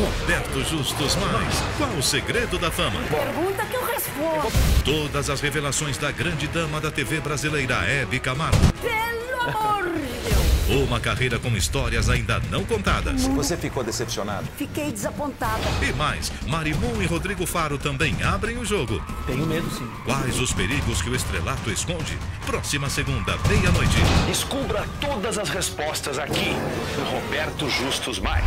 Roberto Justus Mais. Qual o segredo da fama? Pergunta que eu respondo. Todas as revelações da grande dama da TV brasileira, Hebe Camargo. Pelo amor de Deus. Uma carreira com histórias ainda não contadas. Hum. Você ficou decepcionado? Fiquei desapontada. E mais, Marimun e Rodrigo Faro também abrem o jogo. Tenho medo, sim. Quais os perigos que o estrelato esconde? Próxima segunda, meia-noite. Descubra todas as respostas aqui Roberto Justus Mais.